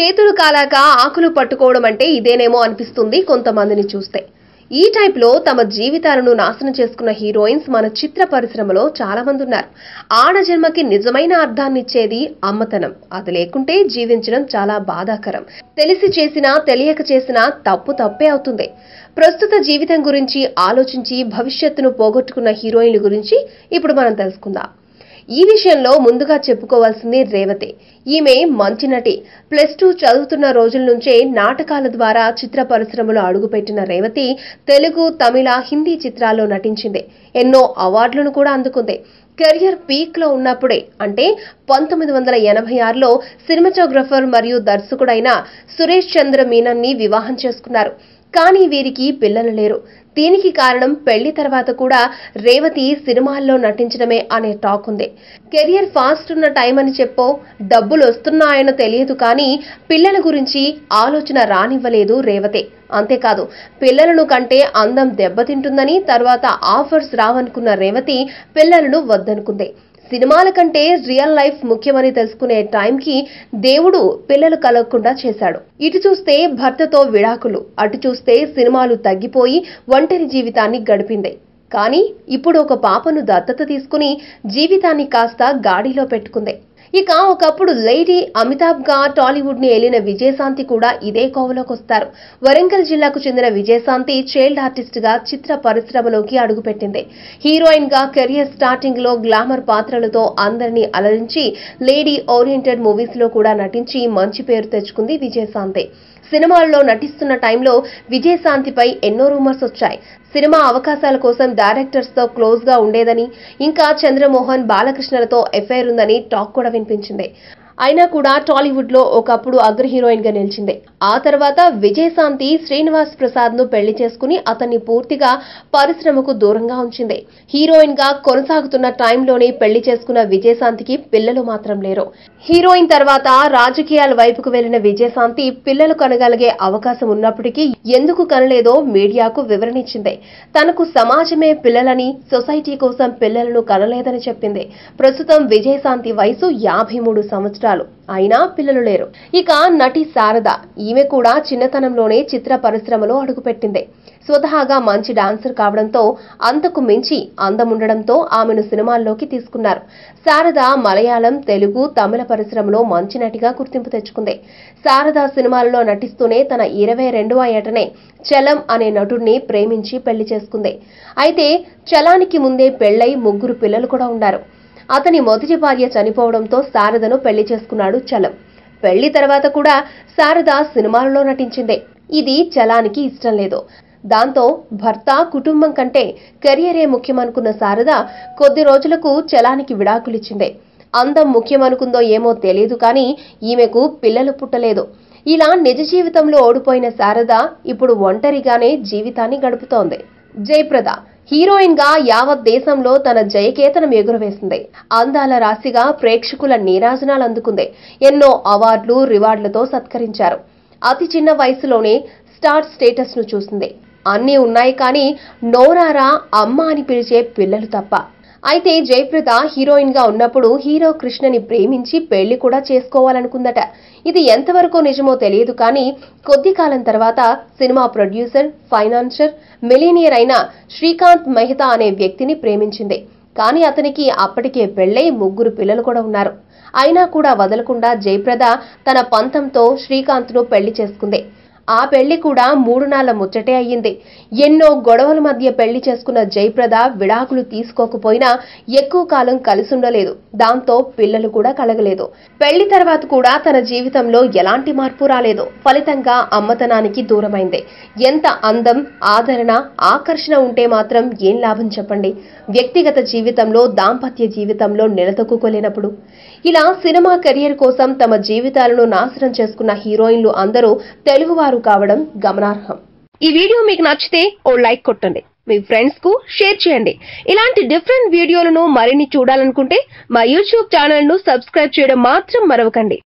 చేతులు కాలాక ఆకులు పట్టుకోవడం అంటే ఇదేనేమో అనిపిస్తుంది కొంతమందిని చూస్తే. ఈ టైప్లో తమ జీవితాలను నాశనం చేసుకున్న హీరోయిన్స్ మన చిత్ర పరిశ్రమలో చాలా మంది ఉన్నారు ఆడజన్మకి నిజమైన అర్థాన్నిచ్చేది అమ్మతనం. అది లేకుంటే జీవించడం చాలా బాధాకరం. తెలిసి చేసినా తెలియక చేసినా తప్పు తప్పే అవుతుంది. ప్రస్తుత జీవితం గురించి ఆలోచించి భవిష్యత్తును పోగొట్టుకున్న హీరోయిన్ల గురించి ఇప్పుడు మనం తెలుసుకుందాం. ఈ విషయంలో ముందుగా చెప్పుకోవాల్సింది రేవతి. ఈమె మంచి నటి. ప్లస్ టూ చదువుతున్న రోజుల నుంచే నాటకాల ద్వారా చిత్ర పరిశ్రమలో అడుగుపెట్టిన రేవతి తెలుగు తమిళ హిందీ చిత్రాల్లో నటించింది. ఎన్నో అవార్డులను కూడా అందుకుంది. కెరియర్ పీక్లో ఉన్నప్పుడే అంటే పంతొమ్మిది వందల ఎనభై ఆరులో సినిమాటోగ్రఫర్ మరియు దర్శకుడైన సురేష్ చంద్ర మీనన్ని వివాహం చేసుకున్నారు. కానీ వీరికి పిల్లలు లేరు. దీనికి కారణం పెళ్ళి తర్వాత కూడా రేవతి సినిమాల్లో నటించడమే అనే టాక్ ఉంది. కెరియర్ ఫాస్ట్ ఉన్న టైం అని చెప్పో డబ్బులు వస్తున్నాయనో తెలియదు కానీ పిల్లల గురించి ఆలోచన రానివ్వలేదు రేవతి. అంతేకాదు పిల్లలను కంటే అందం దెబ్బతింటుందని తర్వాత ఆఫర్స్ రావనుకున్న రేవతి పిల్లలను వద్దనుకుంది. సినిమాల కంటే రియల్ లైఫ్ ముఖ్యమని తెలుసుకునే టైంకి దేవుడు పిల్లలు కలగకుండా చేశాడు. ఇటు చూస్తే భర్తతో విడాకులు అటు చూస్తే సినిమాలు తగ్గిపోయి ఒంటరి జీవితాన్ని గడిపింది. కానీ ఇప్పుడు ఒక పాపను దత్తత తీసుకుని జీవితాన్ని కాస్త గాడిలో పెట్టుకుంది. ఇక ఒకప్పుడు లేడీ అమితాబ్గా టాలీవుడ్ని ఏలిన విజయశాంతి కూడా ఇదే కోవలోకి వస్తారు వరంగల్ జిల్లాకు చెందిన విజయశాంతి చైల్డ్ ఆర్టిస్ట్గా చిత్ర పరిశ్రమలోకి అడుగుపెట్టింది. హీరోయిన్గా కెరియర్ స్టార్టింగ్లో గ్లామర్ పాత్రలతో అందరినీ అలరించి లేడీ ఓరియంటెడ్ మూవీస్లో కూడా నటించి మంచి పేరు తెచ్చుకుంది విజయశాంతి. సినిమాల్లో నటిస్తున్న టైంలో విజయశాంతిపై ఎన్నో రూమర్స్ వచ్చాయి. సినిమా అవకాశాల కోసం డైరెక్టర్స్తో క్లోజ్గా ఉండేదని ఇంకా చంద్రమోహన్ బాలకృష్ణలతో ఎఫైర్ ఉందని టాక్ కూడా వినిపించింది. అయినా కూడా టాలీవుడ్లో ఒకప్పుడు అగ్ర హీరోయిన్గా నిలిచింది. ఆ తర్వాత విజయశాంతి శ్రీనివాస్ ప్రసాద్ను పెళ్ళి చేసుకుని అతన్ని పూర్తిగా పరిశ్రమకు దూరంగా ఉంచింది. హీరోయిన్గా కొనసాగుతున్న టైంలోనే పెళ్ళి చేసుకున్న విజయశాంతికి పిల్లలు మాత్రం లేరు. హీరోయిన్ తర్వాత రాజకీయాల వైపుకు వెళ్ళిన విజయశాంతి పిల్లలు కనగలిగే అవకాశం ఉన్నప్పటికీ ఎందుకు కనలేదో మీడియాకు వివరణ ఇచ్చింది. తనకు సమాజమే పిల్లలని సొసైటీ కోసం పిల్లలను కనలేదని చెప్పింది. ప్రస్తుతం విజయశాంతి వయసు యాభై మూడు సంవత్సరాలు. అయినా పిల్లలు లేరు. ఇక నటి శారద ఈమె కూడా చిన్నతనంలోనే చిత్ర పరిశ్రమలో అడుగుపెట్టింది. స్వతహాగా మంచి డాన్సర్ కావడంతో అంతకు మించి అందముండడంతో ఆమెను సినిమాల్లోకి తీసుకున్నారు. శారద మలయాళం తెలుగు తమిళ పరిశ్రమలో మంచి నటిగా గుర్తింపు తెచ్చుకుంది. శారద సినిమాలలో నటిస్తూనే తన ఇరవై రెండవ ఏటనే చలం అనే నటుడిని ప్రేమించి పెళ్ళి చేసుకుంది. అయితే చలానికి ముందే పెళ్ళై ముగ్గురు పిల్లలు కూడా ఉన్నారు అతని మొదటి భార్య చనిపోవడంతో శారదను పెళ్ళి చేసుకున్నాడు చలం. పెళ్ళి తర్వాత కూడా శారద సినిమాలలో నటించిందే. ఇది చలానికి ఇష్టం లేదు. దాంతో భర్త కుటుంబం కంటే కెరియరే ముఖ్యమనుకున్న శారద కొద్ది రోజులకు చలానికి విడాకులిచ్చింది. అందం ముఖ్యమనుకుందో ఏమో తెలియదు కానీ ఈమెకు పిల్లలు పుట్టలేదు. ఇలా నిజ జీవితంలో ఓడిపోయిన శారద ఇప్పుడు ఒంటరిగానే జీవితాన్ని గడుపుతోంది. జయప్రద. హీరోయిన్గా యావత్ దేశంలో తన జయకేతనం ఎగురవేసింది. అందాల రాశిగా ప్రేక్షకుల నీరాజనాలు అందుకుంది. ఎన్నో అవార్డులు రివార్డులతో సత్కరించారు. అతి చిన్న వయసులోనే స్టార్ స్టేటస్ను చూసింది. అన్నీ ఉన్నాయి కానీ నోరారా అమ్మ అని పిలిచే పిల్లలు తప్ప అయితే జయప్రద హీరోయిన్గా ఉన్నప్పుడు హీరో కృష్ణని ప్రేమించి పెళ్ళి కూడా చేసుకోవాలనుకుందట. ఇది ఎంతవరకు నిజమో తెలియదు కానీ కొద్ది కాలం తర్వాత సినిమా ప్రొడ్యూసర్ ఫైనాన్షియర్ మిలీనియర్ అయిన శ్రీకాంత్ మెహతా అనే వ్యక్తిని ప్రేమించింది. కానీ అతనికి అప్పటికే పెళ్ళై ముగ్గురు పిల్లలు కూడా ఉన్నారు. అయినా కూడా వదలకుండా జయప్రద తన పంతంతో శ్రీకాంత్ను పెళ్ళి చేసుకుంది. ఆ పెళ్ళి కూడా మూడు నాళ్ళ ముచ్చటే అయ్యింది. ఎన్నో గొడవల మధ్య పెళ్ళి చేసుకున్న జయప్రద విడాకులు తీసుకోకపోయినా ఎక్కువ కాలం కలిసుండలేదు. దాంతో పిల్లలు కూడా కలగలేదు. పెళ్ళి తర్వాత కూడా తన జీవితంలో ఎలాంటి మార్పు రాలేదు. ఫలితంగా అమ్మతనానికి దూరమైంది. ఎంత అందం ఆదరణ ఆకర్షణ ఉంటే మాత్రం ఏం లాభం చెప్పండి? వ్యక్తిగత జీవితంలో దాంపత్య జీవితంలో నిలదొక్కుకోలేనప్పుడు. ఇలా సినిమా కెరియర్ కోసం తమ జీవితాలను నాశనం చేసుకున్న హీరోయిన్లు అందరూ తెలుగువారు కావడం గమనార్హం. ఈ వీడియో మీకు నచ్చితే ఓ లైక్ కొట్టండి. మీ ఫ్రెండ్స్కు షేర్ చేయండి. ఇలాంటి డిఫరెంట్ వీడియోలను మరిన్ని చూడాలనుకుంటే మా యూట్యూబ్ ఛానల్ను సబ్స్క్రైబ్ చేయడం మాత్రం మరవకండి.